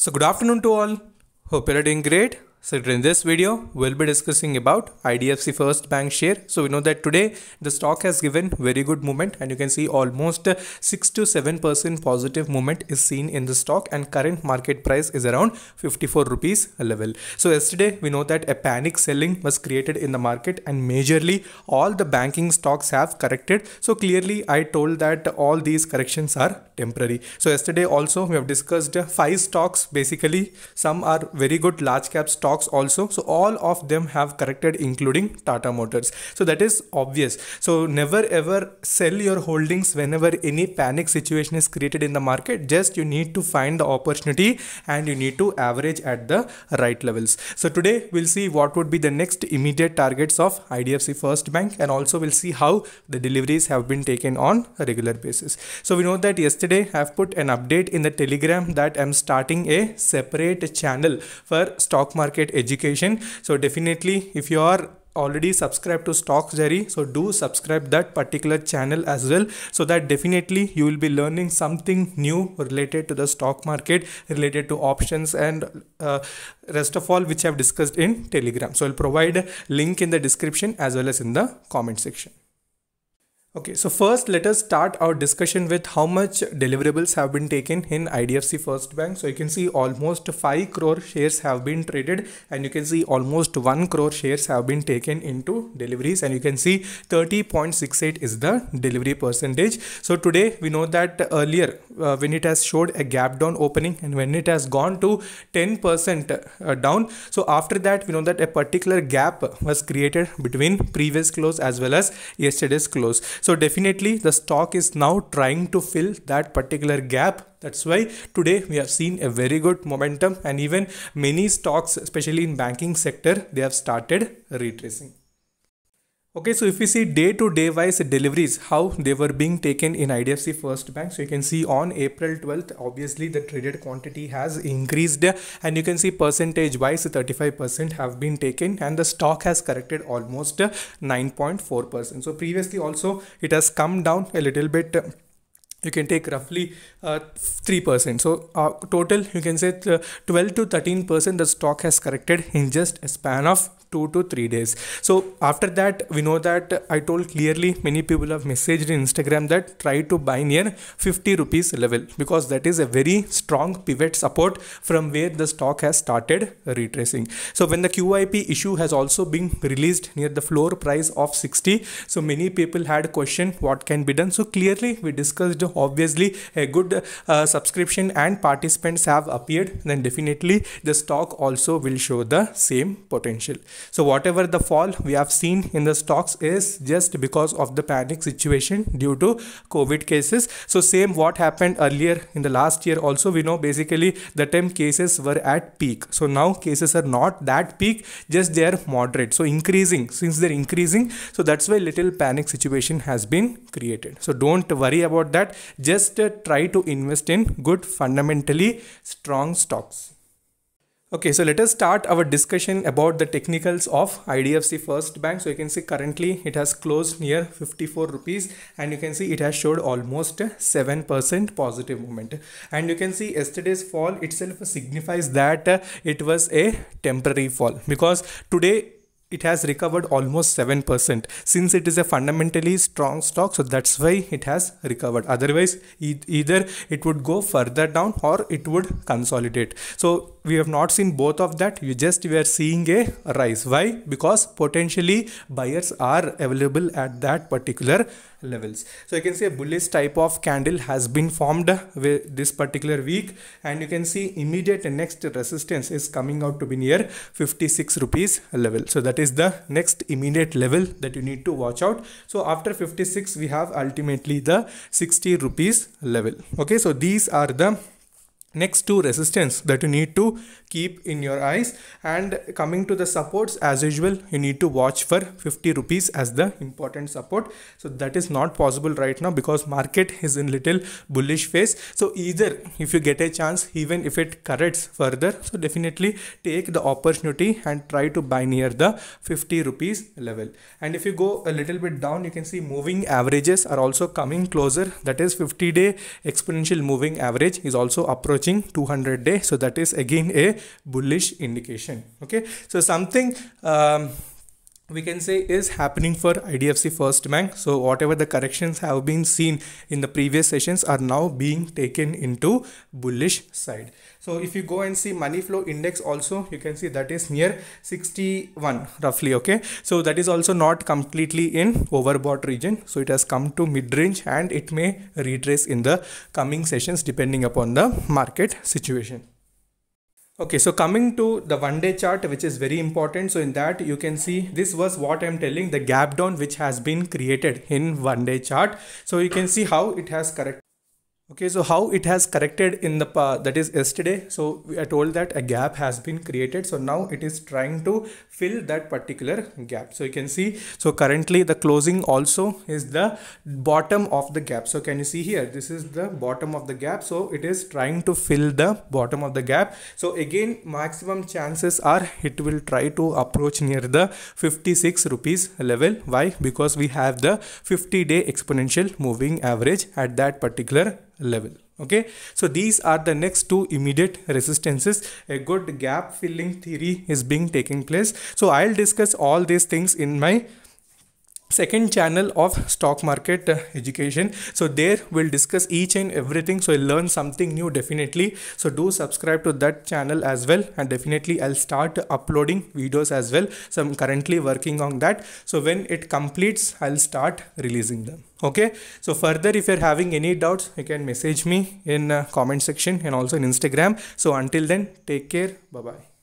So good afternoon to all. Hope you're doing great. So in this video, we'll be discussing about IDFC First Bank share. So we know that today the stock has given very good movement and you can see almost 6 to 7% positive movement is seen in the stock and current market price is around 54 rupees level. So yesterday we know that a panic selling was created in the market and majorly all the banking stocks have corrected. So clearly I told that all these corrections are temporary. So yesterday also we have discussed five stocks basically some are very good large cap stocks stocks also. So all of them have corrected including tata motors. So that is obvious. So never ever sell your holdings whenever any panic situation is created in the market. Just you need to find the opportunity and you need to average at the right levels. So today we'll see what would be the next immediate targets of idfc first bank and also we'll see how the deliveries have been taken on a regular basis. So we know that yesterday i've put an update in the telegram that i'm starting a separate channel for stock market education. So definitely if you are already subscribed to StocksDiary so do subscribe that particular channel as well so that definitely you will be learning something new related to the stock market related to options and uh, rest of all which i have discussed in telegram. So i'll provide link in the description as well as in the comment section Okay, so first let us start our discussion with how much deliverables have been taken in IDFC First Bank. So you can see almost 5 crore shares have been traded and you can see almost 1 crore shares have been taken into deliveries and you can see 30.68 is the delivery percentage. So today we know that earlier uh, when it has showed a gap down opening and when it has gone to 10% uh, down. So after that we know that a particular gap was created between previous close as well as yesterday's close. So definitely the stock is now trying to fill that particular gap. That's why today we have seen a very good momentum and even many stocks especially in banking sector they have started retracing Okay, so if we see day to day wise deliveries, how they were being taken in IDFC First Bank. So you can see on April 12th, obviously the traded quantity has increased and you can see percentage wise 35% have been taken and the stock has corrected almost 9.4%. So previously also it has come down a little bit you can take roughly uh, 3% so uh, total you can say uh, 12 to 13% the stock has corrected in just a span of two to three days. So after that we know that i told clearly many people have messaged in instagram that try to buy near 50 rupees level because that is a very strong pivot support from where the stock has started retracing. So when the qip issue has also been released near the floor price of 60 so many people had question what can be done. So clearly we discussed obviously a good uh, subscription and participants have appeared then definitely the stock also will show the same potential so whatever the fall we have seen in the stocks is just because of the panic situation due to COVID cases. So same what happened earlier in the last year also we know basically the time cases were at peak. So now cases are not that peak just they are moderate. So increasing since they're increasing so that's why little panic situation has been created. So don't worry about that just uh, try to invest in good fundamentally strong stocks. Okay, so let us start our discussion about the technicals of IDFC First Bank. So you can see currently it has closed near 54 rupees and you can see it has showed almost 7% positive movement. And you can see yesterday's fall itself signifies that it was a temporary fall because today it has recovered almost 7% since it is a fundamentally strong stock so that's why it has recovered. Otherwise e either it would go further down or it would consolidate. So we have not seen both of that. You just we are seeing a rise. Why? Because potentially buyers are available at that particular levels. So you can see a bullish type of candle has been formed with this particular week. And you can see immediate next resistance is coming out to be near 56 rupees level. So that is the next immediate level that you need to watch out. So after 56 we have ultimately the 60 rupees level. Okay? So these are the next to resistance that you need to keep in your eyes. And coming to the supports as usual you need to watch for 50 rupees as the important support. So that is not possible right now because market is in little bullish phase. So either if you get a chance even if it corrects further so definitely take the opportunity and try to buy near the 50 rupees level. And if you go a little bit down you can see moving averages are also coming closer. That is 50 day exponential moving average is also approaching approaching 200 day. So that is again a bullish indication. Okay. So something um, we can say is happening for IDFC First Bank. So whatever the corrections have been seen in the previous sessions are now being taken into bullish side. So if you go and see money flow index also you can see that is near 61 roughly okay. So that is also not completely in overbought region. So it has come to mid range and it may retrace in the coming sessions depending upon the market situation. Okay, so coming to the one day chart, which is very important. So in that you can see this was what I'm telling the gap down which has been created in one day chart. So you can see how it has corrected okay so how it has corrected in the past that is yesterday. So i told that a gap has been created. So now it is trying to fill that particular gap. So you can see so currently the closing also is the bottom of the gap. So can you see here? This is the bottom of the gap. So it is trying to fill the bottom of the gap. So again maximum chances are it will try to approach near the 56 rupees level. Why? Because we have the 50 day exponential moving average at that particular level okay? So these are the next two immediate resistances. A good gap filling theory is being taking place. So i'll discuss all these things in my second channel of stock market uh, education. So there we'll discuss each and everything. So you'll learn something new definitely. So do subscribe to that channel as well. And definitely i'll start uploading videos as well. So i'm currently working on that. So when it completes i'll start releasing them. Okay? So further if you're having any doubts you can message me in uh, comment section and also in instagram. So until then take care. Bye bye